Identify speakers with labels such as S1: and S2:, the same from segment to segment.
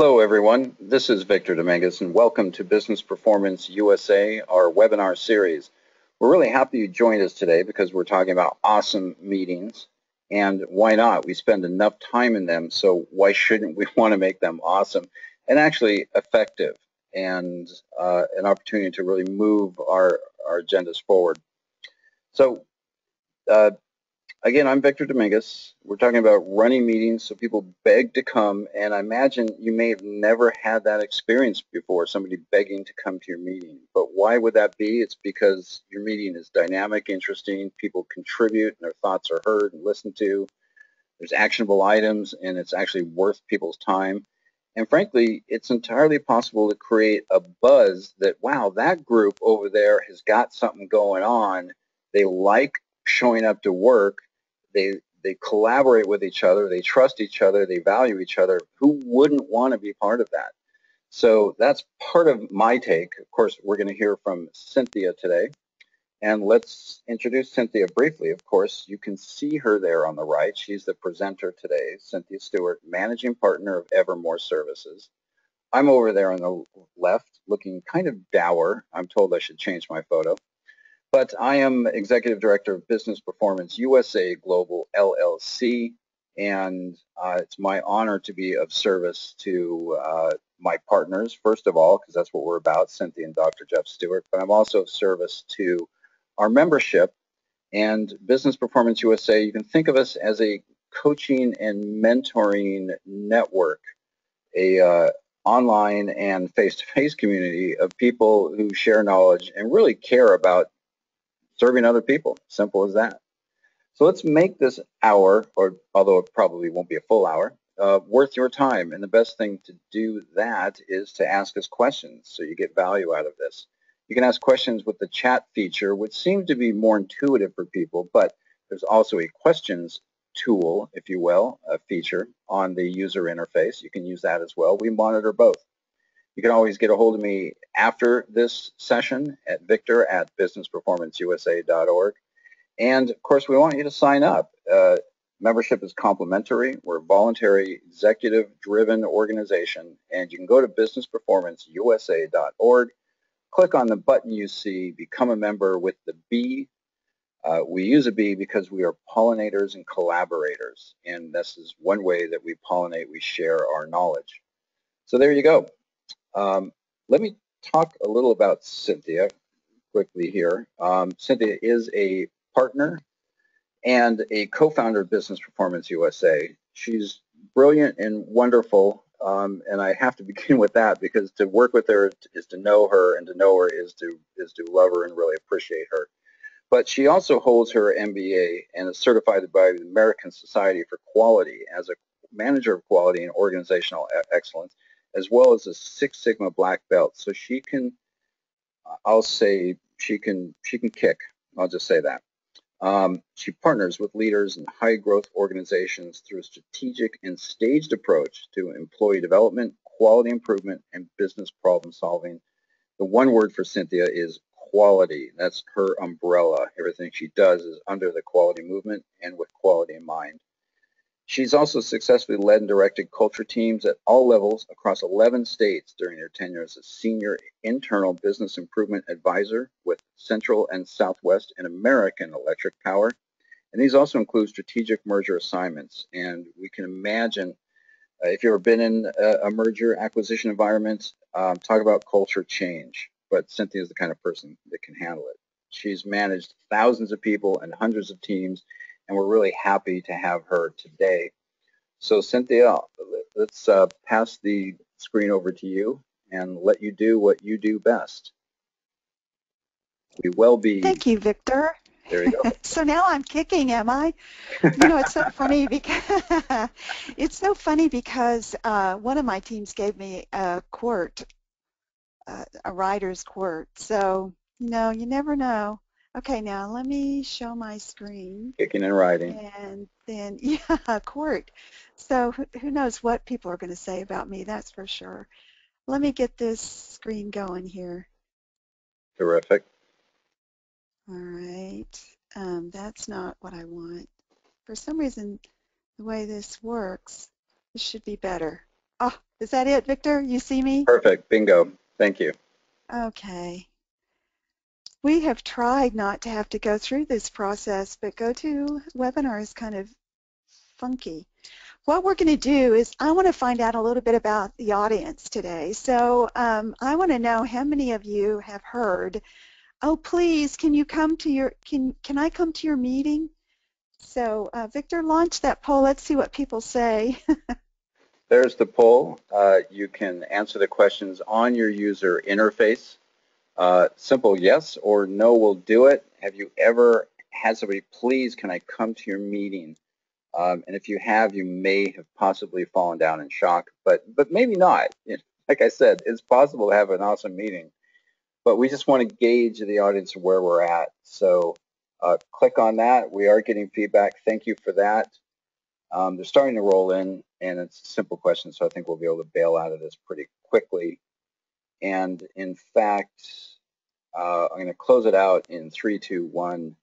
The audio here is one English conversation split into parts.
S1: Hello, everyone. This is Victor Dominguez, and welcome to Business Performance USA, our webinar series. We're really happy you joined us today because we're talking about awesome meetings, and why not? We spend enough time in them, so why shouldn't we want to make them awesome and actually effective and uh, an opportunity to really move our, our agendas forward. So uh, Again, I'm Victor Dominguez. We're talking about running meetings so people beg to come, and I imagine you may have never had that experience before, somebody begging to come to your meeting. But why would that be? It's because your meeting is dynamic, interesting, people contribute, and their thoughts are heard and listened to. There's actionable items, and it's actually worth people's time. And frankly, it's entirely possible to create a buzz that, wow, that group over there has got something going on. They like showing up to work they they collaborate with each other, they trust each other, they value each other. Who wouldn't want to be part of that? So that's part of my take. Of course, we're going to hear from Cynthia today. And let's introduce Cynthia briefly. Of course, you can see her there on the right. She's the presenter today, Cynthia Stewart, managing partner of Evermore Services. I'm over there on the left looking kind of dour. I'm told I should change my photo. But I am Executive Director of Business Performance USA Global LLC, and uh, it's my honor to be of service to uh, my partners, first of all, because that's what we're about, Cynthia and Dr. Jeff Stewart, but I'm also of service to our membership and Business Performance USA. You can think of us as a coaching and mentoring network, a uh, online and face-to-face -face community of people who share knowledge and really care about serving other people. Simple as that. So let's make this hour, or although it probably won't be a full hour, uh, worth your time. And the best thing to do that is to ask us questions so you get value out of this. You can ask questions with the chat feature, which seems to be more intuitive for people, but there's also a questions tool, if you will, a feature on the user interface. You can use that as well. We monitor both. You can always get a hold of me after this session at victor at businessperformanceusa.org. And of course, we want you to sign up. Uh, membership is complimentary. We're a voluntary, executive-driven organization, and you can go to businessperformanceusa.org, click on the button you see, become a member with the B. Uh, we use a B because we are pollinators and collaborators, and this is one way that we pollinate, we share our knowledge. So there you go. Um, let me talk a little about Cynthia quickly here. Um, Cynthia is a partner and a co-founder of Business Performance USA. She's brilliant and wonderful, um, and I have to begin with that because to work with her is to know her, and to know her is to is to love her and really appreciate her. But she also holds her MBA and is certified by the American Society for Quality as a manager of quality and organizational excellence as well as a Six Sigma black belt. So she can, I'll say, she can she can kick. I'll just say that. Um, she partners with leaders in high growth organizations through a strategic and staged approach to employee development, quality improvement, and business problem solving. The one word for Cynthia is quality. That's her umbrella. Everything she does is under the quality movement and with quality in mind. She's also successfully led and directed culture teams at all levels across 11 states during her tenure as a senior internal business improvement advisor with Central and Southwest and American Electric Power. And these also include strategic merger assignments. And we can imagine uh, if you've ever been in a, a merger acquisition environment, um, talk about culture change. But Cynthia is the kind of person that can handle it. She's managed thousands of people and hundreds of teams and we're really happy to have her today. So Cynthia, let's uh, pass the screen over to you and let you do what you do best. We will be.
S2: Thank you, Victor.
S1: There you go.
S2: so now I'm kicking, am I? You know, it's so funny because it's so funny because uh, one of my teams gave me a quart, uh, a writer's quart. So you know, you never know. Okay, now let me show my screen.
S1: Kicking and writing.
S2: And then, yeah, court. So who, who knows what people are going to say about me, that's for sure. Let me get this screen going here.
S1: Terrific.
S2: All right. Um, that's not what I want. For some reason, the way this works, this should be better. Oh, is that it, Victor? You see me?
S1: Perfect. Bingo. Thank you.
S2: Okay. We have tried not to have to go through this process, but GoToWebinar is kind of funky. What we're going to do is I want to find out a little bit about the audience today. So um, I want to know how many of you have heard, oh please, can you come to your, can, can I come to your meeting? So uh, Victor, launch that poll. Let's see what people say.
S1: There's the poll. Uh, you can answer the questions on your user interface. Uh, simple yes or no will do it. Have you ever had somebody, please, can I come to your meeting? Um, and if you have, you may have possibly fallen down in shock, but but maybe not. Like I said, it's possible to have an awesome meeting, but we just want to gauge the audience where we're at. So uh, click on that. We are getting feedback. Thank you for that. Um, they're starting to roll in, and it's a simple question, so I think we'll be able to bail out of this pretty quickly. And in fact, uh, I'm going to close it out in three, two, one.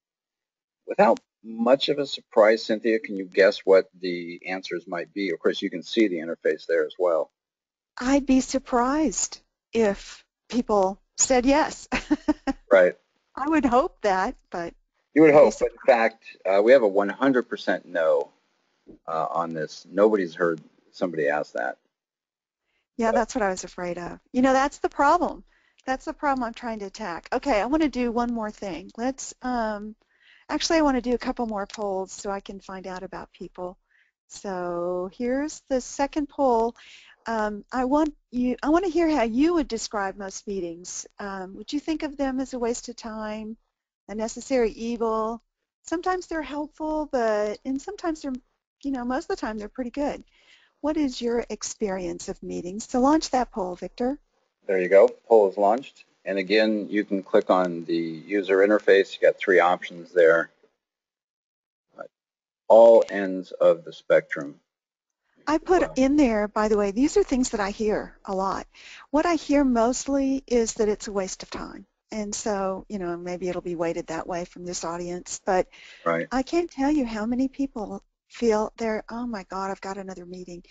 S1: Without much of a surprise, Cynthia, can you guess what the answers might be? Of course, you can see the interface there as well.
S2: I'd be surprised if people said yes.
S1: right.
S2: I would hope that, but
S1: you would hope, but in fact, uh, we have a 100% no uh, on this. Nobody's heard somebody ask that.
S2: Yeah, that's what I was afraid of. You know, that's the problem. That's the problem I'm trying to attack. Okay, I want to do one more thing. Let's, um, actually I want to do a couple more polls so I can find out about people. So here's the second poll. Um, I want you. I want to hear how you would describe most meetings. Um, would you think of them as a waste of time, a necessary evil? Sometimes they're helpful, but and sometimes they're you know, most of the time they're pretty good. What is your experience of meetings? So launch that poll, Victor.
S1: There you go. Poll is launched. And again, you can click on the user interface. You got three options there. All ends of the spectrum.
S2: I put in there, by the way, these are things that I hear a lot. What I hear mostly is that it's a waste of time. And so, you know, maybe it'll be weighted that way from this audience. But
S1: right.
S2: I can't tell you how many people feel they're, oh my God, I've got another meeting.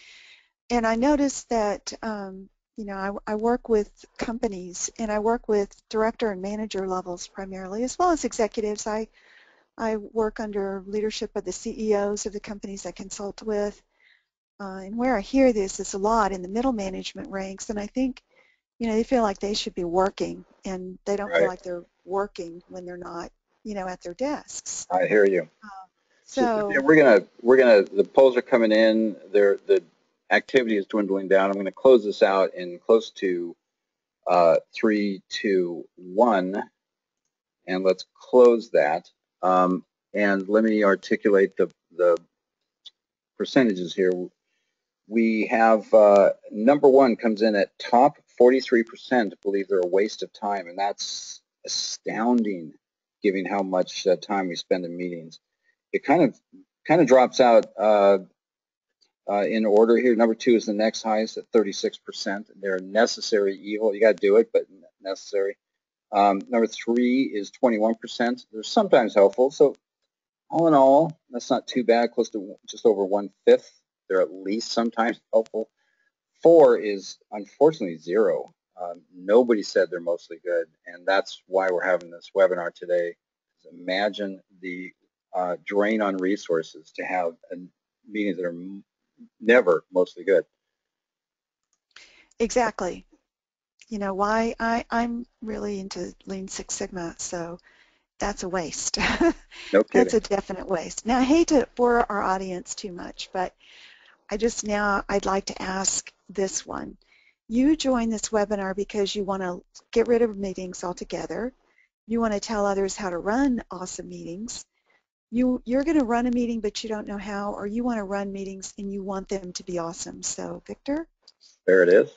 S2: And I noticed that, um, you know, I, I, work with companies and I work with director and manager levels primarily, as well as executives. I, I work under leadership of the CEOs of the companies I consult with. Uh, and where I hear this is a lot in the middle management ranks, and I think, you know, they feel like they should be working, and they don't
S1: right.
S2: feel like they're working when they're not, you know, at their desks.
S1: I hear you.
S2: Uh, so
S1: yeah, we're gonna we're gonna the polls are coming in. There the activity is dwindling down. I'm gonna close this out in close to uh, three, two, one, and let's close that. Um, and let me articulate the the percentages here. We have uh, number one comes in at top 43% believe they're a waste of time, and that's astounding, given how much uh, time we spend in meetings it kind of kind of drops out uh, uh, in order here. Number two is the next highest at 36%. They're necessary evil. You got to do it, but necessary. Um, number three is 21%. They're sometimes helpful. So all in all, that's not too bad. Close to just over one fifth. They're at least sometimes helpful. Four is unfortunately zero. Um, nobody said they're mostly good, and that's why we're having this webinar today. Imagine the uh, drain on resources to have meetings that are never mostly good.
S2: Exactly. You know why I I'm really into Lean Six Sigma, so that's a waste.
S1: No
S2: that's a definite waste. Now I hate to bore our audience too much, but I just now I'd like to ask this one. You join this webinar because you want to get rid of meetings altogether. You want to tell others how to run awesome meetings you you're going to run a meeting but you don't know how or you want to run meetings and you want them to be awesome. So Victor?
S1: There it is.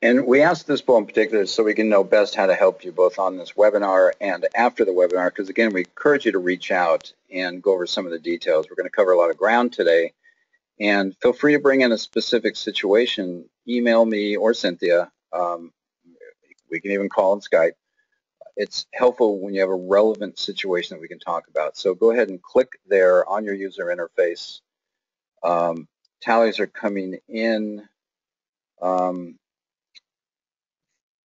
S1: And we asked this poll in particular so we can know best how to help you both on this webinar and after the webinar because again we encourage you to reach out and go over some of the details. We're going to cover a lot of ground today. And feel free to bring in a specific situation. Email me or Cynthia. Um, we can even call on Skype it's helpful when you have a relevant situation that we can talk about. So go ahead and click there on your user interface. Um, tallies are coming in. Um,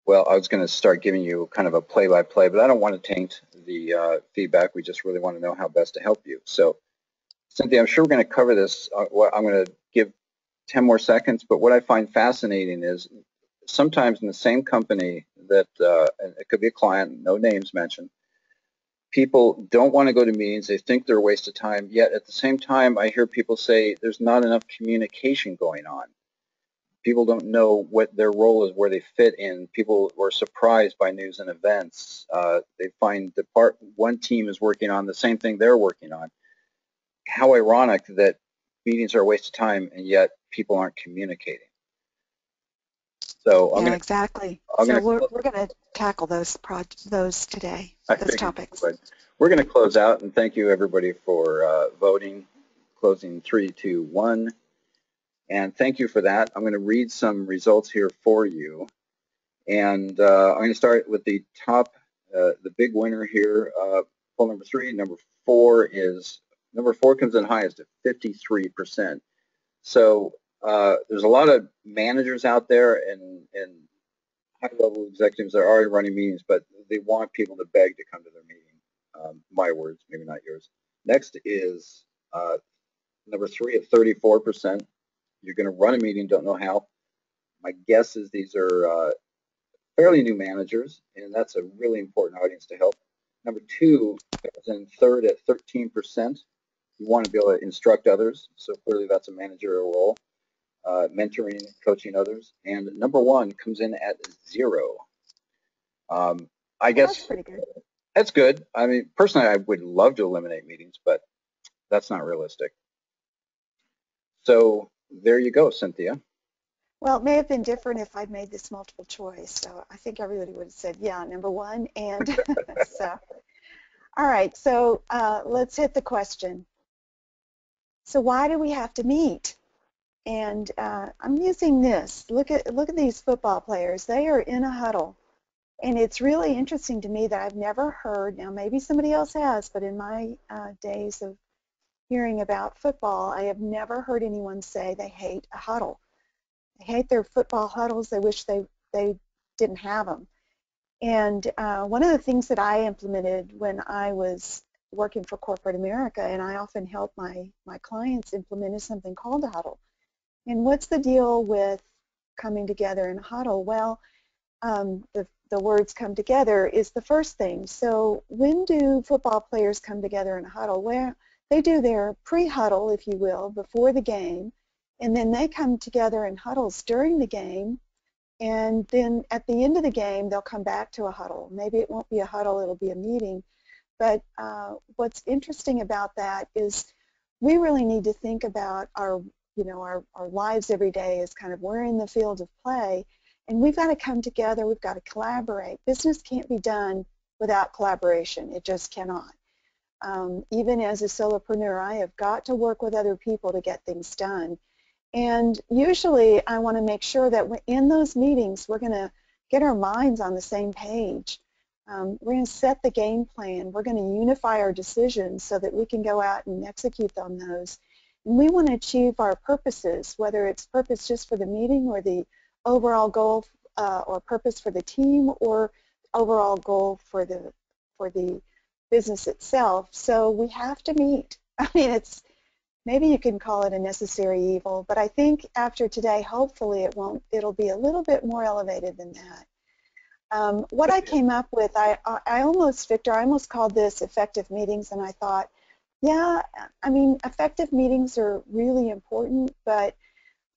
S1: well, I was going to start giving you kind of a play-by-play, -play, but I don't want to taint the uh, feedback. We just really want to know how best to help you. So, Cynthia, I'm sure we're going to cover this. Uh, I'm going to give 10 more seconds, but what I find fascinating is sometimes in the same company that, uh, it could be a client, no names mentioned, people don't want to go to meetings. They think they're a waste of time. Yet at the same time, I hear people say there's not enough communication going on. People don't know what their role is, where they fit in. People were surprised by news and events. Uh, they find the part one team is working on the same thing they're working on. How ironic that meetings are a waste of time and yet people aren't communicating. So
S2: I'm yeah, gonna, exactly. I'm so gonna, we're, we're going to tackle those those today, I those topics.
S1: We're going to close out and thank you everybody for uh, voting. Closing three, two, one. And thank you for that. I'm going to read some results here for you. And uh, I'm going to start with the top, uh, the big winner here. Uh, poll number three. Number four is, number four comes in highest at 53%. So uh, there's a lot of managers out there and, and high-level executives that are already running meetings, but they want people to beg to come to their meeting. Um, my words, maybe not yours. Next is uh, number three at 34%. You're going to run a meeting, don't know how. My guess is these are uh, fairly new managers, and that's a really important audience to help. Number two in third at 13%. You want to be able to instruct others, so clearly that's a managerial role uh, mentoring, coaching others. And number one comes in at zero. Um, I guess
S2: that's pretty good.
S1: That's good. I mean, personally, I would love to eliminate meetings, but that's not realistic. So there you go, Cynthia.
S2: Well, it may have been different if I'd made this multiple choice. So I think everybody would have said, yeah, number one. And so, all right, so uh, let's hit the question. So why do we have to meet? And uh, I'm using this. Look at look at these football players. They are in a huddle. And it's really interesting to me that I've never heard, now maybe somebody else has, but in my uh, days of hearing about football, I have never heard anyone say they hate a huddle. They hate their football huddles. They wish they, they didn't have them. And uh, one of the things that I implemented when I was working for corporate America, and I often help my, my clients implement, is something called a huddle. And what's the deal with coming together in a huddle? Well, um, the, the words come together is the first thing. So when do football players come together in a huddle? Well, they do their pre-huddle, if you will, before the game, and then they come together in huddles during the game, and then at the end of the game, they'll come back to a huddle. Maybe it won't be a huddle, it'll be a meeting. But uh, what's interesting about that is we really need to think about our you know, our, our lives every day is kind of we're in the field of play and we've got to come together, we've got to collaborate. Business can't be done without collaboration. It just cannot. Um, even as a solopreneur, I have got to work with other people to get things done. And usually I want to make sure that in those meetings we're going to get our minds on the same page. Um, we're going to set the game plan. We're going to unify our decisions so that we can go out and execute on those we want to achieve our purposes, whether it's purpose just for the meeting or the overall goal uh, or purpose for the team or overall goal for the for the business itself. So we have to meet. I mean, it's maybe you can call it a necessary evil, but I think after today, hopefully it won't. It'll be a little bit more elevated than that. Um, what I came up with, I, I almost, Victor, I almost called this effective meetings, and I thought, yeah, I mean, effective meetings are really important, but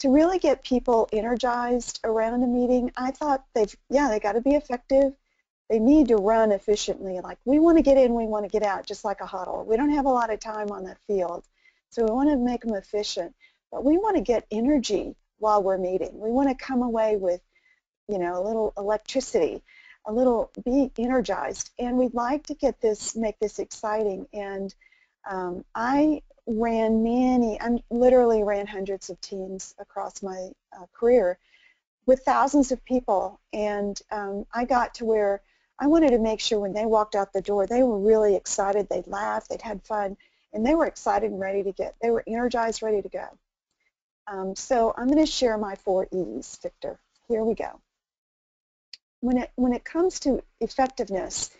S2: to really get people energized around a meeting, I thought they've, yeah, they got to be effective. They need to run efficiently. Like we want to get in, we want to get out, just like a huddle. We don't have a lot of time on the field, so we want to make them efficient. But we want to get energy while we're meeting. We want to come away with, you know, a little electricity, a little be energized, and we'd like to get this, make this exciting and um, I ran many, I literally ran hundreds of teams across my uh, career with thousands of people and um, I got to where I wanted to make sure when they walked out the door they were really excited, they'd laughed, they'd had fun, and they were excited and ready to get, they were energized, ready to go. Um, so I'm going to share my four E's, Victor. Here we go. When it, when it comes to effectiveness,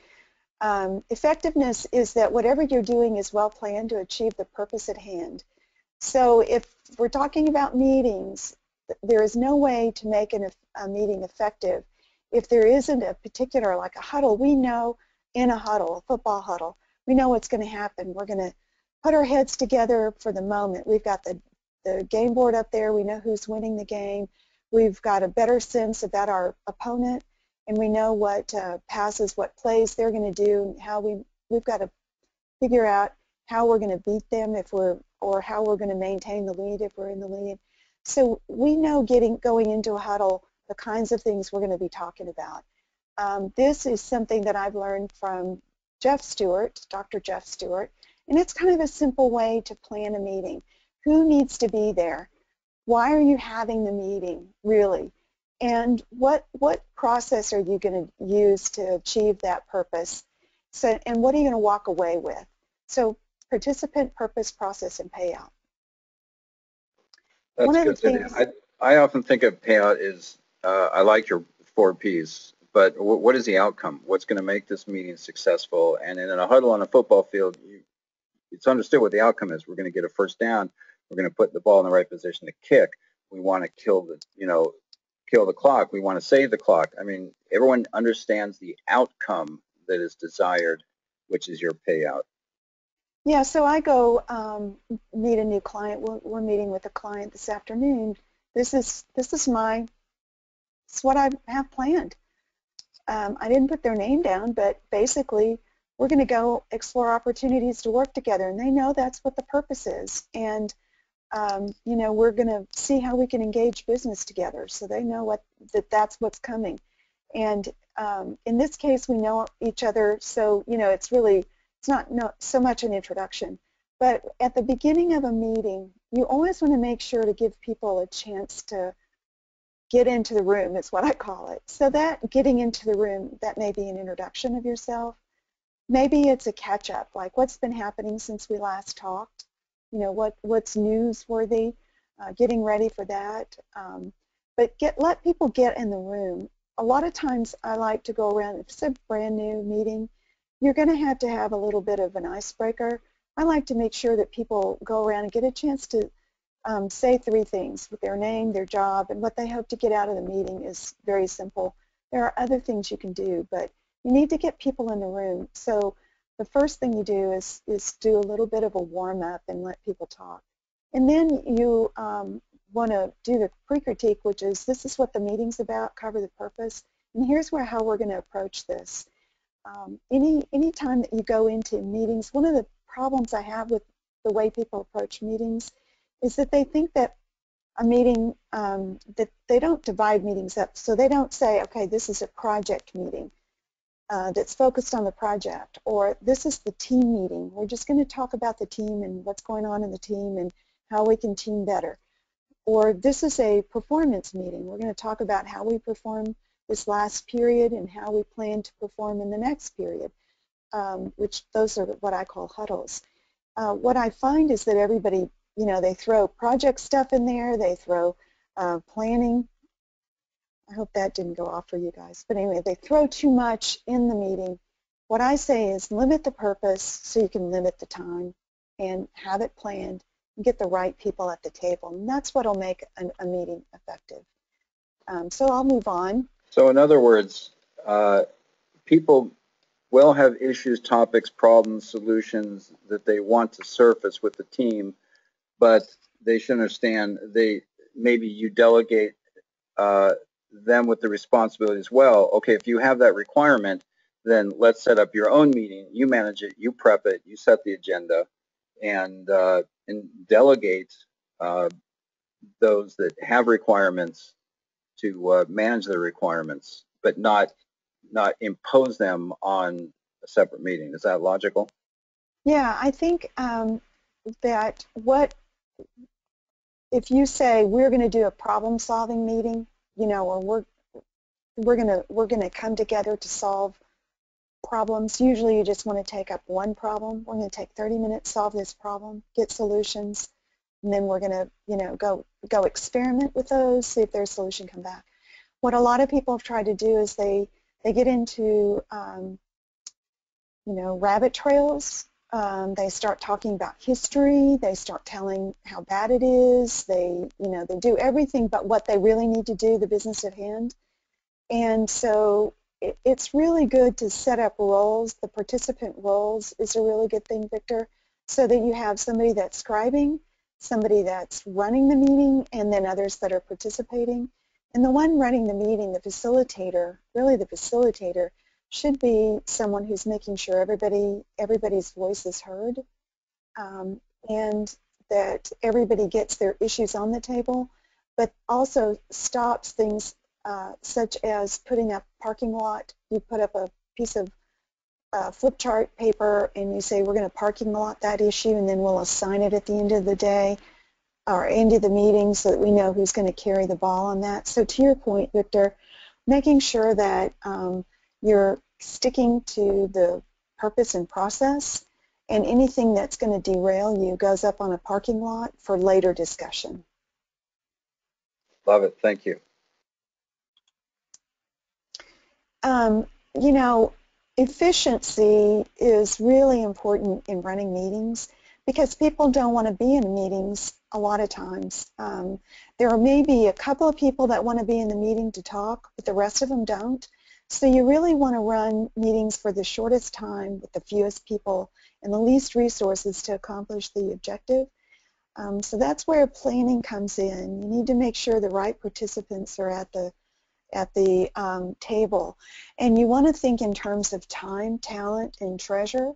S2: um, effectiveness is that whatever you're doing is well planned to achieve the purpose at hand. So if we're talking about meetings, there is no way to make an, a meeting effective if there isn't a particular, like a huddle, we know in a huddle, a football huddle, we know what's going to happen. We're going to put our heads together for the moment. We've got the, the game board up there. We know who's winning the game. We've got a better sense about our opponent, and we know what uh, passes, what plays they're going to do, how we, we've got to figure out how we're going to beat them if we're, or how we're going to maintain the lead if we're in the lead. So we know getting going into a huddle the kinds of things we're going to be talking about. Um, this is something that I've learned from Jeff Stewart, Dr. Jeff Stewart, and it's kind of a simple way to plan a meeting. Who needs to be there? Why are you having the meeting, really? And what, what process are you going to use to achieve that purpose? So, and what are you going to walk away with? So participant, purpose, process, and payout.
S1: That's One good. Things, I, I often think of payout as uh, I like your four Ps, but w- what is the outcome? What's going to make this meeting successful? And in a huddle on a football field, you, it's understood what the outcome is. We're going to get a first down. We're going to put the ball in the right position to kick. We want to kill the, you know, kill the clock. We want to save the clock. I mean, everyone understands the outcome that is desired, which is your payout.
S2: Yeah, so I go um, meet a new client. We're, we're meeting with a client this afternoon. This is this is my it's what I have planned. Um, I didn't put their name down, but basically we're going to go explore opportunities to work together, and they know that's what the purpose is. And um, you know, we're going to see how we can engage business together, so they know what that that's what's coming. And um, in this case, we know each other, so you know, it's really it's not no, so much an introduction. But at the beginning of a meeting, you always want to make sure to give people a chance to get into the room is what I call it. So that getting into the room, that may be an introduction of yourself. Maybe it's a catch-up, like what's been happening since we last talked. You know, what what's newsworthy, uh, getting ready for that. Um, but get let people get in the room. A lot of times I like to go around, if it's a brand new meeting, you're going to have to have a little bit of an icebreaker. I like to make sure that people go around and get a chance to um, say three things with their name, their job, and what they hope to get out of the meeting is very simple. There are other things you can do, but you need to get people in the room. So the first thing you do is, is do a little bit of a warm-up and let people talk. And then you um, want to do the pre-critique, which is this is what the meeting's about, cover the purpose, and here's where how we're going to approach this. Um, any any time that you go into meetings, one of the problems I have with the way people approach meetings is that they think that a meeting, um, that they don't divide meetings up. So they don't say, okay, this is a project meeting uh, that's focused on the project, or this is the team meeting. We're just going to talk about the team and what's going on in the team and how we can team better. Or this is a performance meeting. We're going to talk about how we perform this last period and how we plan to perform in the next period, um, which those are what I call huddles. Uh, what I find is that everybody you know, they throw project stuff in there, they throw uh, planning. I hope that didn't go off for you guys. But anyway, they throw too much in the meeting. What I say is limit the purpose so you can limit the time and have it planned and get the right people at the table. And that's what will make a, a meeting effective. Um, so I'll move on.
S1: So in other words, uh, people will have issues, topics, problems, solutions that they want to surface with the team but they should understand they maybe you delegate uh, them with the responsibility as well. Okay, if you have that requirement, then let's set up your own meeting. You manage it, you prep it, you set the agenda, and uh, and delegate uh, those that have requirements to uh, manage their requirements, but not not impose them on a separate meeting. Is that logical?
S2: Yeah, I think um, that what if you say we're going to do a problem-solving meeting, you know, or we're we're going to we're to come together to solve problems. Usually, you just want to take up one problem. We're going to take 30 minutes, solve this problem, get solutions. and then we're going to, you know, go go experiment with those, see if there's a solution, come back. What a lot of people have tried to do is they they get into, um, you know, rabbit trails. Um, they start talking about history. They start telling how bad it is. They, you know, they do everything but what they really need to do, the business at hand. And so it, it's really good to set up roles. The participant roles is a really good thing, Victor, so that you have somebody that's scribing, somebody that's running the meeting, and then others that are participating. And the one running the meeting, the facilitator, really the facilitator, should be someone who's making sure everybody everybody's voice is heard um, and that everybody gets their issues on the table, but also stops things uh, such as putting up parking lot. You put up a piece of uh, flip chart paper and you say we're going to parking lot that issue and then we'll assign it at the end of the day or end of the meeting so that we know who's going to carry the ball on that. So to your point, Victor, making sure that um, you're sticking to the purpose and process and anything that's going to derail you goes up on a parking lot for later discussion.
S1: Love it. Thank you.
S2: Um, you know, efficiency is really important in running meetings because people don't want to be in meetings a lot of times. Um, there may be a couple of people that want to be in the meeting to talk, but the rest of them don't. So you really want to run meetings for the shortest time with the fewest people and the least resources to accomplish the objective. Um, so that's where planning comes in. You need to make sure the right participants are at the at the um, table. And you want to think in terms of time, talent, and treasure.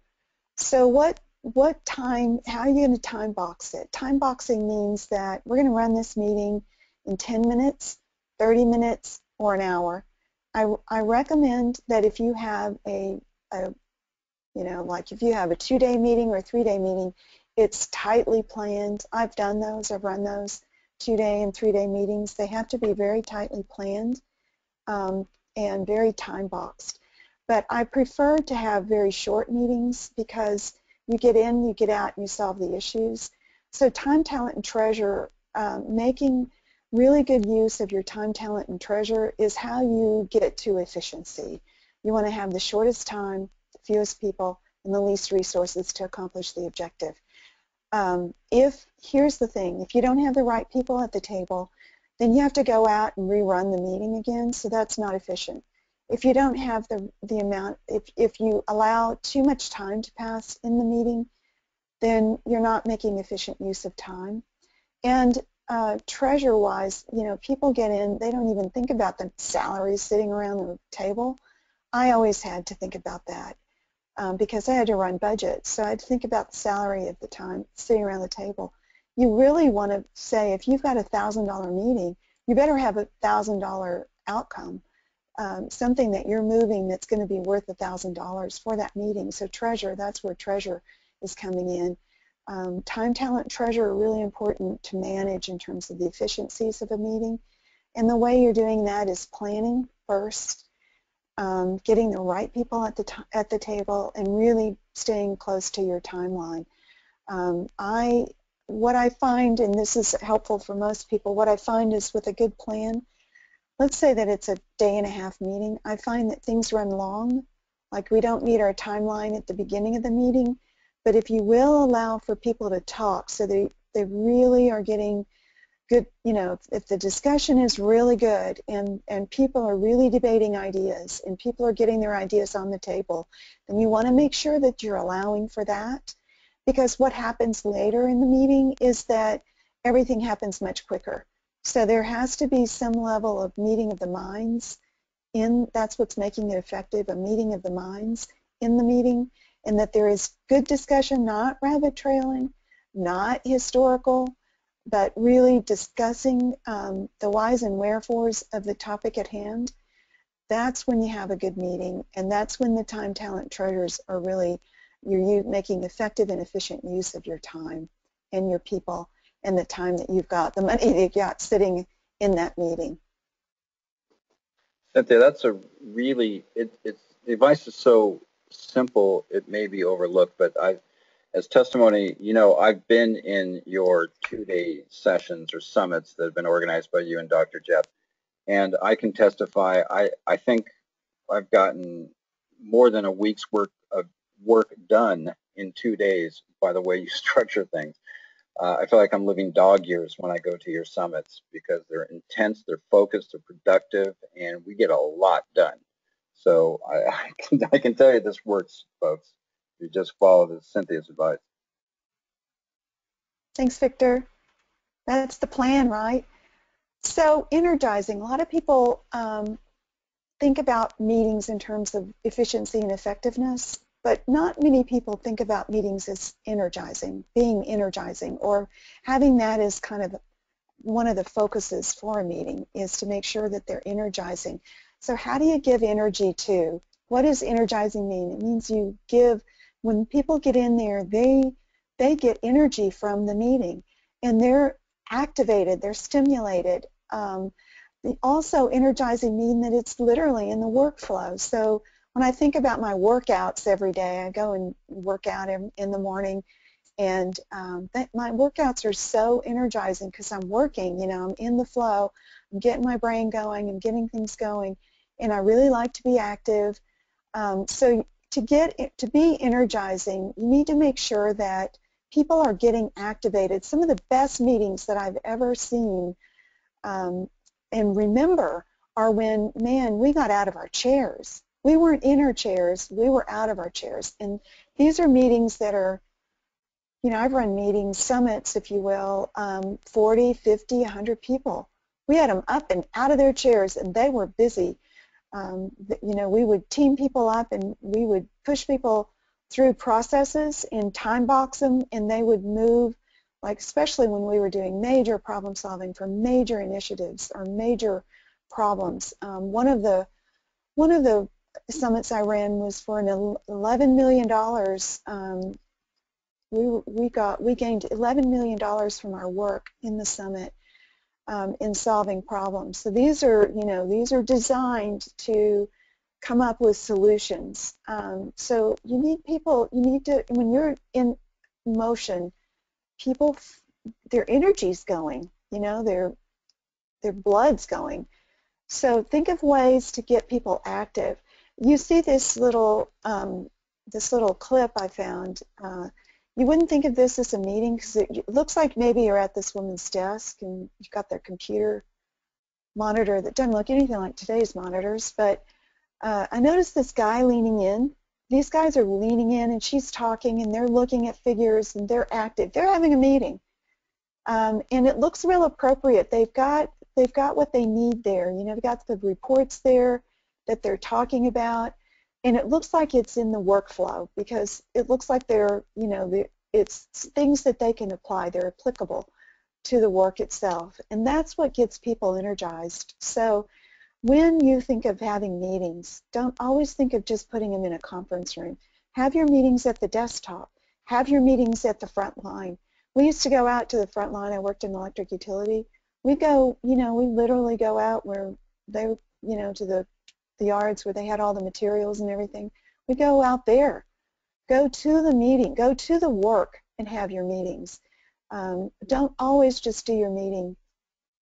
S2: So what what time, how are you going to time box it? Time boxing means that we're going to run this meeting in 10 minutes, 30 minutes, or an hour. I, I recommend that if you have a, a, you know, like if you have a two-day meeting or a three-day meeting, it's tightly planned. I've done those. I've run those two-day and three-day meetings. They have to be very tightly planned um, and very time boxed. But I prefer to have very short meetings because you get in, you get out, and you solve the issues. So time, talent, and treasure, um, making really good use of your time, talent, and treasure is how you get to efficiency. You want to have the shortest time, the fewest people, and the least resources to accomplish the objective. Um, if, here's the thing, if you don't have the right people at the table, then you have to go out and rerun the meeting again, so that's not efficient. If you don't have the, the amount, if, if you allow too much time to pass in the meeting, then you're not making efficient use of time. And uh, treasure-wise, you know, people get in, they don't even think about the salaries sitting around the table. I always had to think about that um, because I had to run budgets, so I had to think about the salary at the time sitting around the table you really want to say if you've got a $1,000 meeting, you better have a $1,000 outcome, um, something that you're moving that's going to be worth a $1,000 for that meeting. So treasure, that's where treasure is coming in. Um, time, talent, treasure are really important to manage in terms of the efficiencies of a meeting. And the way you're doing that is planning first, um, getting the right people at the, at the table, and really staying close to your timeline. Um, I what I find, and this is helpful for most people, what I find is with a good plan, let's say that it's a day and a half meeting, I find that things run long, like we don't meet our timeline at the beginning of the meeting, but if you will allow for people to talk so they, they really are getting good, you know, if, the discussion is really good and, and people are really debating ideas and people are getting their ideas on the table, then you want to make sure that you're allowing for that because what happens later in the meeting is that everything happens much quicker. So there has to be some level of meeting of the minds in, that's what's making it effective, a meeting of the minds in the meeting, and that there is good discussion, not rabbit trailing, not historical, but really discussing um, the whys and wherefores of the topic at hand. That's when you have a good meeting, and that's when the time talent treasures are really you're making effective and efficient use of your time and your people and the time that you've got, the money that you've got sitting in that meeting.
S1: Cynthia, that's a really, it, it's, the advice is so simple it may be overlooked, but I, as testimony, you know, I've been in your two-day sessions or summits that have been organized by you and Dr. Jeff, and I can testify, I, I think I've gotten more than a week's work of work done in two days by the way you structure things. Uh, I feel like I'm living dog years when I go to your summits because they're intense, they're focused, they're productive, and we get a lot done. So I, I, can, I can tell you this works, folks. You just follow the Cynthia's advice.
S2: Thanks, Victor. That's the plan, right? So energizing. A lot of people um, think about meetings in terms of efficiency and effectiveness, but not many people think about meetings as energizing, being energizing, or having that as kind of one of the focuses for a meeting is to make sure that they're energizing. So how do you give energy to? What does energizing mean? It means you give, when people get in there, they, they get energy from the meeting and they're activated, they're stimulated. Um, also energizing mean that it's literally in the workflow. So when I think about my workouts every day, I go and work out in, in the morning, and um, that, my workouts are so energizing because I'm working, you know, I'm in the flow, Getting my brain going, I'm getting things going, and I really like to be active. Um, so to get to be energizing, you need to make sure that people are getting activated. Some of the best meetings that I've ever seen um, and remember are when, man, we got out of our chairs we weren't in our chairs, we were out of our chairs. And these are meetings that are, you know, I've run meetings, summits, if you will, um, 40, 50, 100 people. We had them up and out of their chairs, and they were busy. Um, you know, we would team people up, and we would push people through processes and time box them, and they would move, like especially when we were doing major problem solving for major initiatives or major problems. Um, one of the one of the summits I ran was for an $11 million. Um, we, we, got, we gained $11 million from our work in the summit um, in solving problems. So these are, you know, these are designed to come up with solutions. Um, so you need people, you need to, when you're in motion, people, their energy's going, you know, their, their blood's going. So think of ways to get people active you see this little um, this little clip I found. Uh, you wouldn't think of this as a meeting because it looks like maybe you're at this woman's desk and you've got their computer monitor that doesn't look anything like today's monitors. But uh, I noticed this guy leaning in. These guys are leaning in and she's talking and they're looking at figures and they're active. They're having a meeting. Um, and it looks real appropriate. They've got they've got what they need there. You know, they've got the reports there that they're talking about, and it looks like it's in the workflow because it looks like they're, you know, it's things that they can apply. They're applicable to the work itself, and that's what gets people energized. So when you think of having meetings, don't always think of just putting them in a conference room. Have your meetings at the desktop. Have your meetings at the front line. We used to go out to the front line. I worked in electric utility. We go, you know, we literally go out where they, you know, to the the yards where they had all the materials and everything. We go out there. Go to the meeting. Go to the work and have your meetings. Um, don't always just do your meeting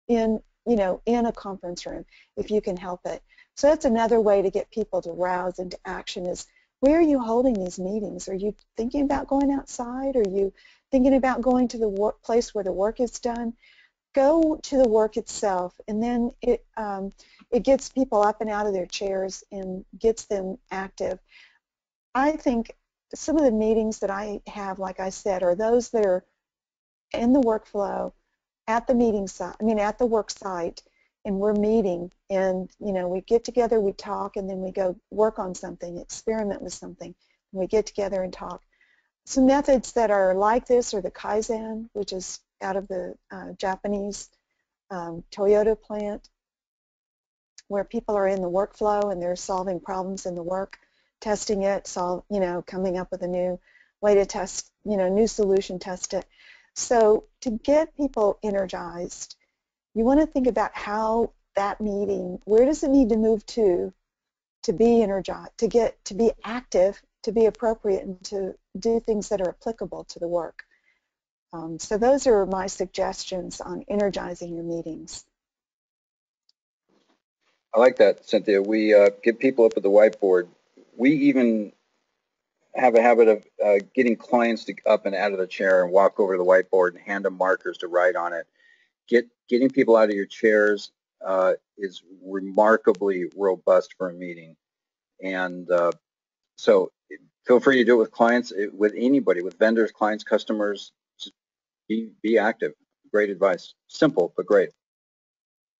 S2: in, you know, in a conference room if you can help it. So that's another way to get people to rouse into action is where are you holding these meetings? Are you thinking about going outside? Are you thinking about going to the work place where the work is done? Go to the work itself and then it, um, it gets people up and out of their chairs and gets them active. I think some of the meetings that I have, like I said, are those that are in the workflow at the meeting site, I mean at the work site, and we're meeting and you know we get together, we talk, and then we go work on something, experiment with something, and we get together and talk. Some methods that are like this are the Kaizen, which is out of the uh, Japanese um, Toyota plant where people are in the workflow and they're solving problems in the work, testing it, solve, you know, coming up with a new way to test, you know, new solution, test it. So to get people energized, you want to think about how that meeting, where does it need to move to to be energized, to get to be active, to be appropriate, and to do things that are applicable to the work. Um, so those are my suggestions on energizing your meetings.
S1: I like that, Cynthia. We uh, get people up at the whiteboard. We even have a habit of uh, getting clients to up and out of the chair and walk over to the whiteboard and hand them markers to write on it. Get getting people out of your chairs uh, is remarkably robust for a meeting, and uh, so feel free to do it with clients, with anybody, with vendors, clients, customers. Be be active. Great advice. Simple but great.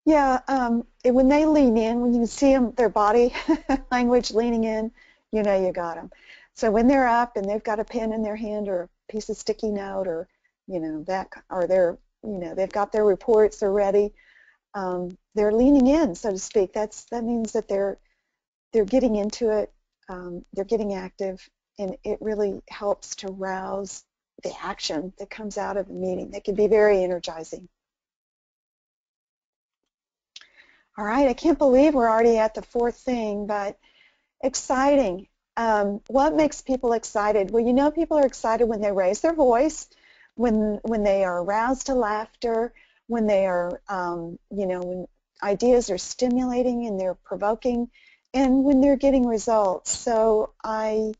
S2: Yeah, um, when they lean in, when you see them, their body language leaning in, you know you got them. So when they're up and they've got a pen in their hand or a piece of sticky note or, you know, that, or they're, you know, they've got their reports, they're ready, um, they're leaning in, so to speak. That's, that means that they're, they're getting into it, um, they're getting active, and it really helps to rouse the action that comes out of the meeting. That can be very energizing. All right, I can't believe we're already at the fourth thing, but exciting. Um, what makes people excited? Well, you know people are excited when they raise their voice, when when they are aroused to laughter, when they are, um, you know, when ideas are stimulating and they're provoking, and when they're getting results. So I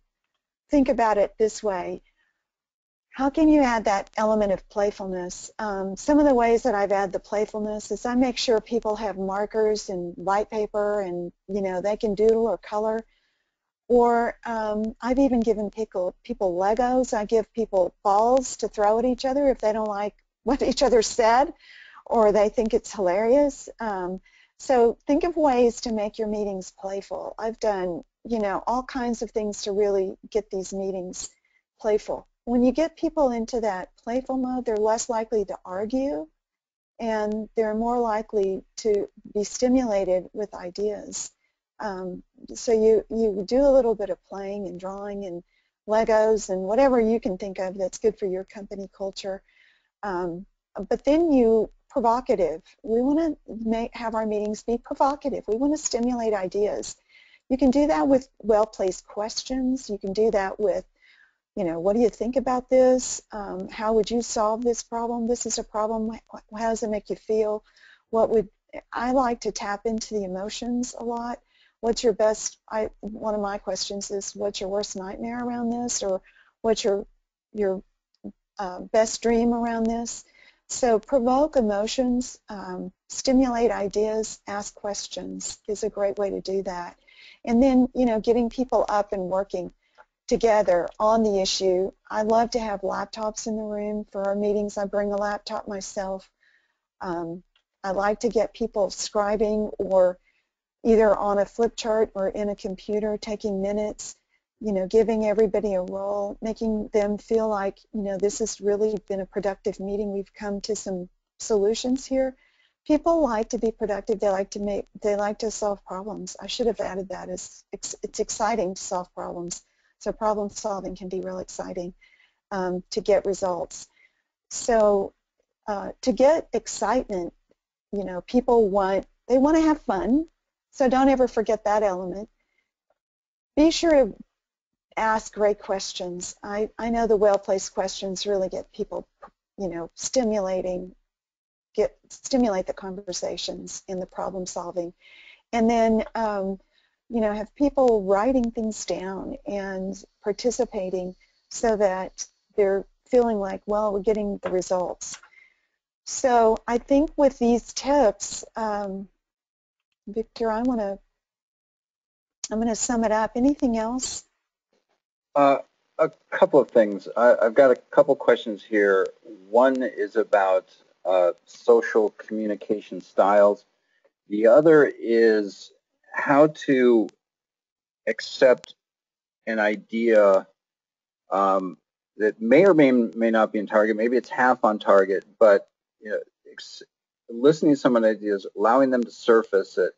S2: think about it this way how can you add that element of playfulness? Um, some of the ways that I've added the playfulness is I make sure people have markers and white paper and, you know, they can doodle or color. Or um, I've even given people, people Legos. I give people balls to throw at each other if they don't like what each other said or they think it's hilarious. Um, so think of ways to make your meetings playful. I've done, you know, all kinds of things to really get these meetings playful when you get people into that playful mode, they're less likely to argue and they're more likely to be stimulated with ideas. Um, so you, you do a little bit of playing and drawing and Legos and whatever you can think of that's good for your company culture. Um, but then you provocative. We want to have our meetings be provocative. We want to stimulate ideas. You can do that with well-placed questions. You can do that with you know, what do you think about this? Um, how would you solve this problem? This is a problem. How does it make you feel? What would I like to tap into the emotions a lot? What's your best? I one of my questions is, what's your worst nightmare around this, or what's your your uh, best dream around this? So provoke emotions, um, stimulate ideas, ask questions is a great way to do that. And then, you know, getting people up and working together on the issue. I love to have laptops in the room for our meetings. I bring a laptop myself. Um, I like to get people scribing or either on a flip chart or in a computer taking minutes, you know, giving everybody a role, making them feel like, you know, this has really been a productive meeting. We've come to some solutions here. People like to be productive. They like to make, they like to solve problems. I should have added that. It's, it's exciting to solve problems. So problem solving can be real exciting um, to get results. So uh, to get excitement, you know, people want, they want to have fun. So don't ever forget that element. Be sure to ask great questions. I, I know the well-placed questions really get people, you know, stimulating, get stimulate the conversations in the problem solving. And then um, you know, have people writing things down and participating so that they're feeling like, well, we're getting the results. So I think with these tips, um, Victor, I want to, I'm going to sum it up. Anything else?
S1: Uh, a couple of things. I, have got a couple questions here. One is about uh, social communication styles. The other is how to accept an idea um, that may or may may not be in target. Maybe it's half on target, but you know, listening to someone's ideas, allowing them to surface it,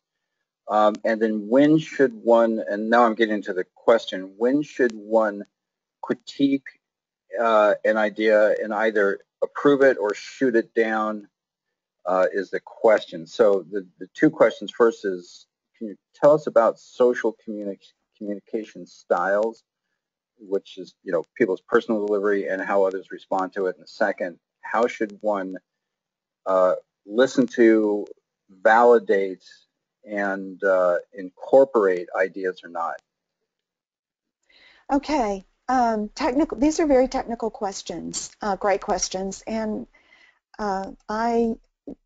S1: um, and then when should one? And now I'm getting to the question: When should one critique uh, an idea and either approve it or shoot it down? Uh, is the question. So the, the two questions. First is can you tell us about social communi communication styles which is, you know, people's personal delivery and how others respond to it. And second, how should one uh, listen to, validate, and uh, incorporate ideas or not?
S2: Okay, um, technical. These are very technical questions, uh, great questions, and uh, I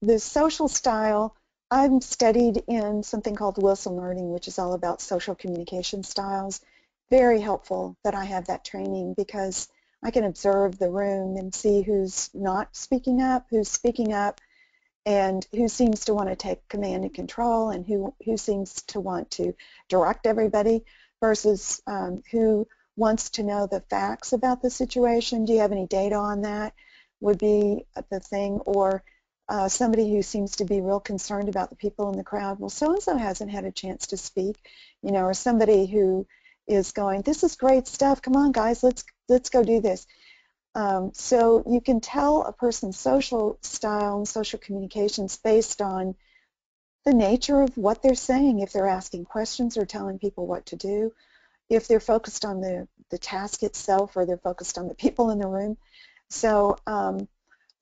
S2: the social style. I'm studied in something called Wilson Learning, which is all about social communication styles. Very helpful that I have that training because I can observe the room and see who's not speaking up, who's speaking up, and who seems to want to take command and control, and who who seems to want to direct everybody, versus um, who wants to know the facts about the situation. Do you have any data on that? Would be the thing, or uh, somebody who seems to be real concerned about the people in the crowd. Well, so-and-so hasn't had a chance to speak, you know, or somebody who is going, this is great stuff. Come on, guys, let's let's go do this. Um, so you can tell a person's social style and social communications based on the nature of what they're saying, if they're asking questions or telling people what to do, if they're focused on the, the task itself or they're focused on the people in the room. So um,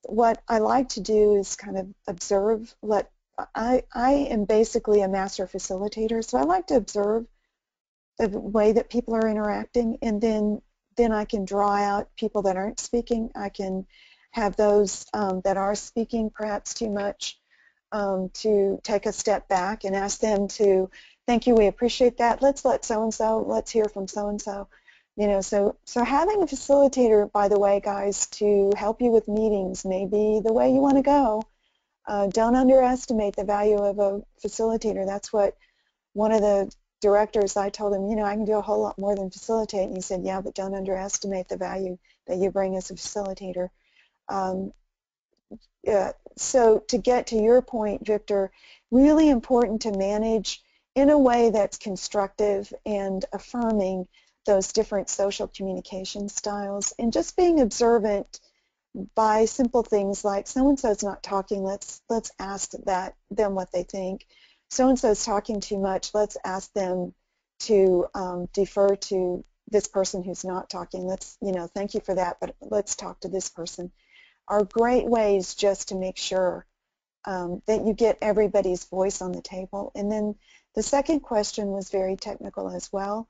S2: what I like to do is kind of observe, let I, I am basically a master facilitator, so I like to observe the way that people are interacting and then then I can draw out people that aren't speaking. I can have those um, that are speaking perhaps too much um, to take a step back and ask them to, thank you, we appreciate that. Let's let so-and-so, let's hear from so-and-so. You know, so, so having a facilitator, by the way, guys, to help you with meetings may be the way you want to go. Uh, don't underestimate the value of a facilitator. That's what one of the directors, I told him, you know, I can do a whole lot more than facilitate. And he said, yeah, but don't underestimate the value that you bring as a facilitator. Um, so to get to your point, Victor, really important to manage in a way that's constructive and affirming those different social communication styles and just being observant by simple things like so and so's not talking let's let's ask that them what they think. So and so is talking too much let's ask them to um, defer to this person who's not talking. Let's you know thank you for that but let's talk to this person. Are great ways just to make sure um, that you get everybody's voice on the table. And then the second question was very technical as well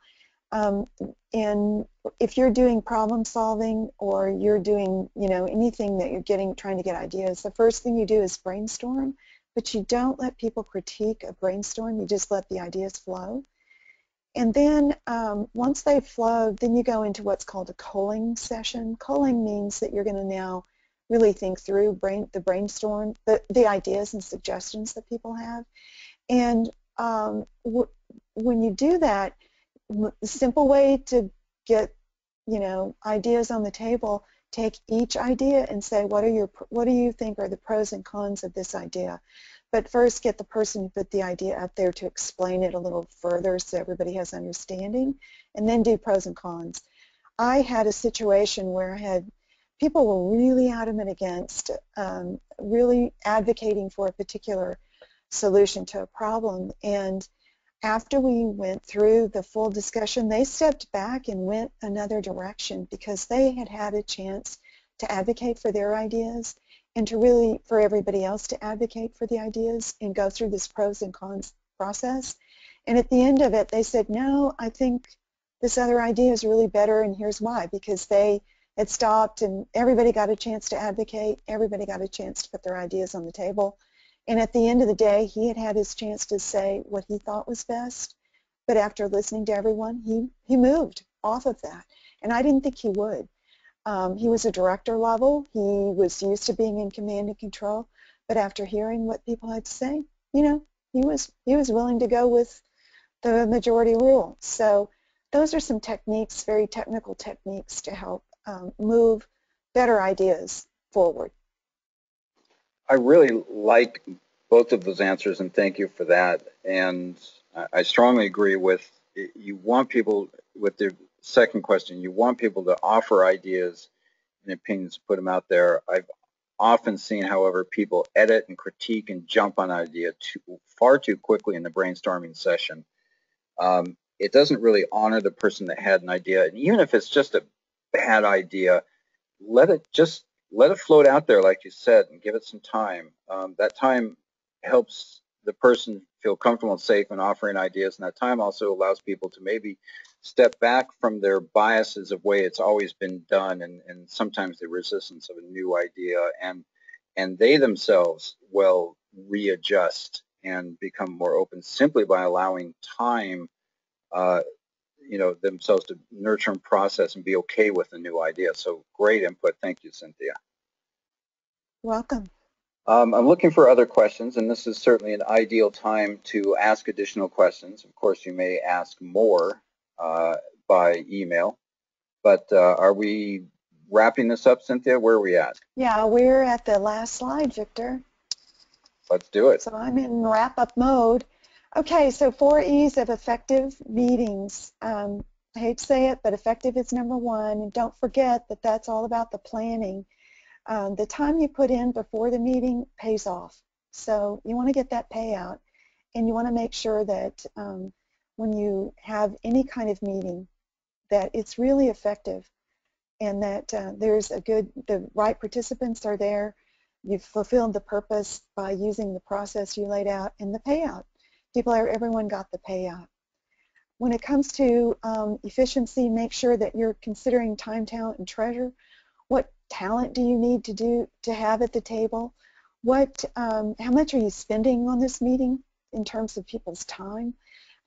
S2: um, and if you're doing problem solving or you're doing, you know, anything that you're getting, trying to get ideas, the first thing you do is brainstorm, but you don't let people critique a brainstorm. You just let the ideas flow. And then um, once they flow then you go into what's called a culling session. Culling means that you're going to now really think through brain, the brainstorm, the, the ideas and suggestions that people have. And um, when you do that, simple way to get you know ideas on the table take each idea and say what are your what do you think are the pros and cons of this idea? But first get the person who put the idea out there to explain it a little further so everybody has understanding and then do pros and cons. I had a situation where i had people were really adamant against um, really advocating for a particular solution to a problem and after we went through the full discussion, they stepped back and went another direction because they had had a chance to advocate for their ideas and to really, for everybody else to advocate for the ideas and go through this pros and cons process. And at the end of it, they said, no, I think this other idea is really better and here's why, because they had stopped and everybody got a chance to advocate, everybody got a chance to put their ideas on the table, and at the end of the day, he had had his chance to say what he thought was best. But after listening to everyone, he, he moved off of that. And I didn't think he would. Um, he was a director level. He was used to being in command and control. But after hearing what people had to say, you know, he was he was willing to go with the majority rule. So those are some techniques, very technical techniques to help um, move better ideas forward.
S1: I really like both of those answers, and thank you for that. And I strongly agree with you want people with the second question. You want people to offer ideas and opinions, put them out there. I've often seen, however, people edit and critique and jump on an idea too, far too quickly in the brainstorming session. Um, it doesn't really honor the person that had an idea. And even if it's just a bad idea, let it just let it float out there, like you said, and give it some time. Um, that time helps the person feel comfortable and safe in offering ideas, and that time also allows people to maybe step back from their biases of way it's always been done, and, and sometimes the resistance of a new idea, and and they themselves will readjust and become more open simply by allowing time, uh, you know, themselves to nurture and process and be okay with a new idea. So great input. Thank you, Cynthia.
S2: Welcome.
S1: Um, I'm looking for other questions, and this is certainly an ideal time to ask additional questions. Of course, you may ask more uh, by email, but uh, are we wrapping this up, Cynthia? Where are we at?
S2: Yeah, we're at the last slide, Victor.
S1: Let's do it.
S2: So I'm in wrap-up mode. Okay, so four E's of effective meetings. Um, I hate to say it, but effective is number one. And don't forget that that's all about the planning. Um, the time you put in before the meeting pays off. So you want to get that payout. And you want to make sure that um, when you have any kind of meeting, that it's really effective and that uh, there's a good, the right participants are there. You've fulfilled the purpose by using the process you laid out and the payout. People are, everyone got the payout. When it comes to um, efficiency, make sure that you're considering time, talent, and treasure. What talent do you need to do to have at the table? What, um, how much are you spending on this meeting in terms of people's time?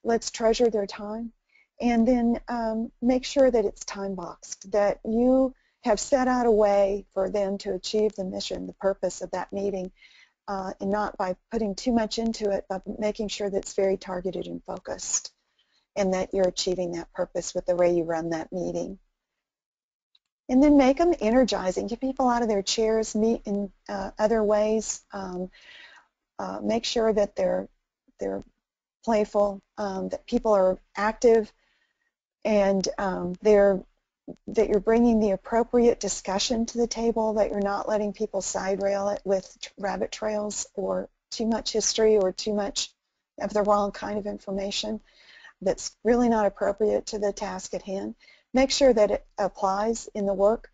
S2: Let's treasure their time and then um, make sure that it's time boxed, that you have set out a way for them to achieve the mission, the purpose of that meeting, uh, and not by putting too much into it, but making sure that it's very targeted and focused, and that you're achieving that purpose with the way you run that meeting. And then make them energizing. Get people out of their chairs, meet in uh, other ways. Um, uh, make sure that they're they're playful, um, that people are active, and um, they're that you're bringing the appropriate discussion to the table, that you're not letting people side rail it with rabbit trails or too much history or too much of the wrong kind of information that's really not appropriate to the task at hand. Make sure that it applies in the work,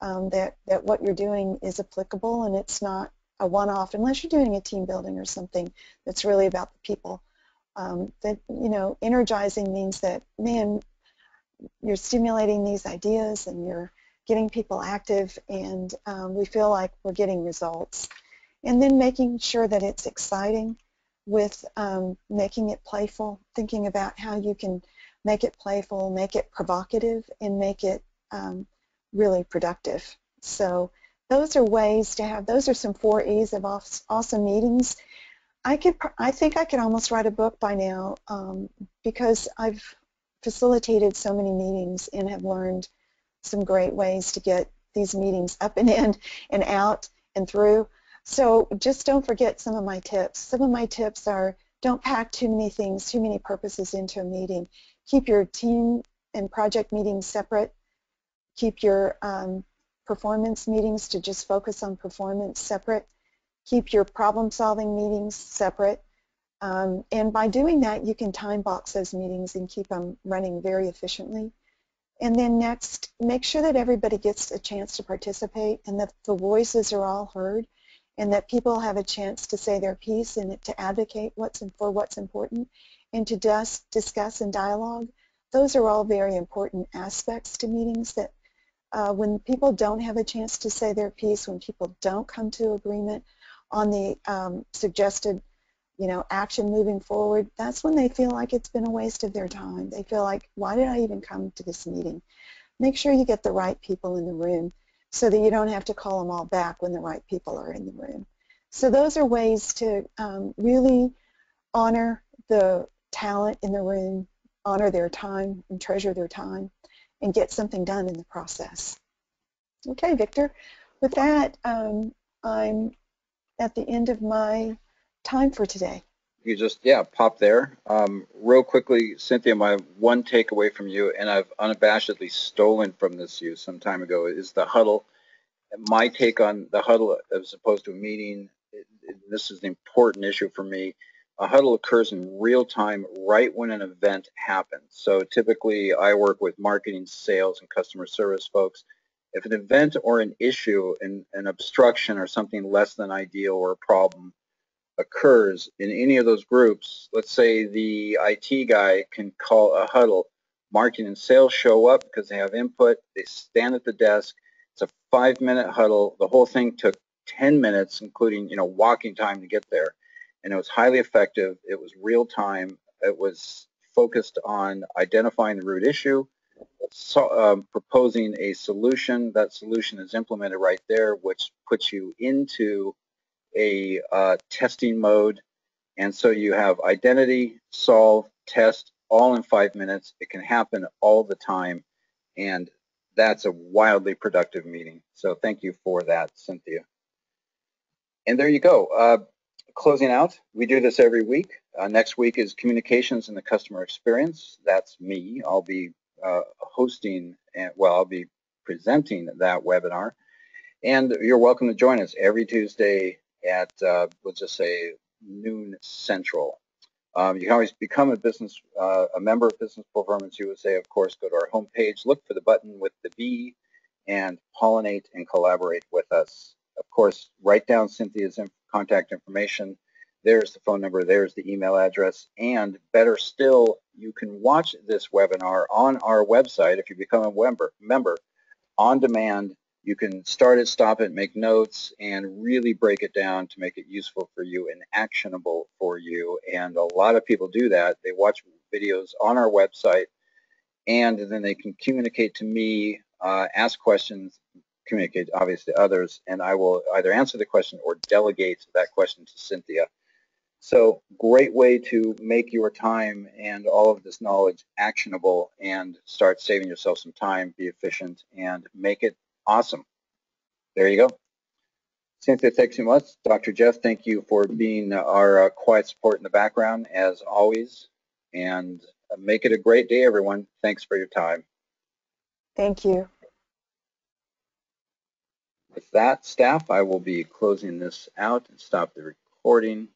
S2: um, that, that what you're doing is applicable and it's not a one-off, unless you're doing a team building or something that's really about the people. Um, that, you know, energizing means that, man, you're stimulating these ideas and you're getting people active and um, we feel like we're getting results. And then making sure that it's exciting with um, making it playful, thinking about how you can make it playful, make it provocative, and make it um, really productive. So those are ways to have, those are some four E's of awesome meetings. I could, I think I could almost write a book by now um, because I've facilitated so many meetings and have learned some great ways to get these meetings up and in and out and through. So just don't forget some of my tips. Some of my tips are don't pack too many things, too many purposes into a meeting. Keep your team and project meetings separate. Keep your um, performance meetings to just focus on performance separate. Keep your problem-solving meetings separate. Um, and by doing that, you can time box those meetings and keep them running very efficiently. And then next, make sure that everybody gets a chance to participate and that the voices are all heard and that people have a chance to say their piece and to advocate what's for what's important and to discuss and dialogue. Those are all very important aspects to meetings that uh, when people don't have a chance to say their piece, when people don't come to agreement on the um, suggested you know, action moving forward, that's when they feel like it's been a waste of their time. They feel like, why did I even come to this meeting? Make sure you get the right people in the room so that you don't have to call them all back when the right people are in the room. So those are ways to um, really honor the talent in the room, honor their time and treasure their time, and get something done in the process. Okay, Victor. With that, um, I'm at the end of my time for today?
S1: You just, yeah, pop there. Um, real quickly, Cynthia, my one takeaway from you, and I've unabashedly stolen from this you some time ago, is the huddle. My take on the huddle as opposed to a meeting, it, it, this is an important issue for me. a huddle occurs in real time right when an event happens. So typically I work with marketing, sales, and customer service folks. If an event or an issue, an, an obstruction or something less than ideal or a problem occurs in any of those groups, let's say the IT guy can call a huddle, marketing and sales show up because they have input, they stand at the desk, it's a five minute huddle, the whole thing took 10 minutes, including you know walking time to get there and it was highly effective. It was real time. It was focused on identifying the root issue, so, um, proposing a solution. That solution is implemented right there, which puts you into a uh, testing mode. And so you have identity, solve, test, all in five minutes. It can happen all the time. And that's a wildly productive meeting. So thank you for that, Cynthia. And there you go. Uh, closing out, we do this every week. Uh, next week is communications and the customer experience. That's me. I'll be uh, hosting, and, well, I'll be presenting that webinar. And you're welcome to join us every Tuesday at, uh, let's just say, noon central. Um, you can always become a business, uh, a member of Business Performance USA. Of course, go to our homepage, look for the button with the B, and pollinate and collaborate with us. Of course, write down Cynthia's contact information. There's the phone number, there's the email address, and better still, you can watch this webinar on our website if you become a member, member on demand. You can start it, stop it, make notes, and really break it down to make it useful for you and actionable for you. And a lot of people do that. They watch videos on our website, and then they can communicate to me, uh, ask questions, communicate obviously to others, and I will either answer the question or delegate that question to Cynthia. So great way to make your time and all of this knowledge actionable and start saving yourself some time, be efficient, and make it awesome. There you go. Cynthia, thanks so much. Dr. Jeff, thank you for being our uh, quiet support in the background as always. And make it a great day, everyone. Thanks for your time.
S2: Thank you.
S1: With that, staff, I will be closing this out and stop the recording.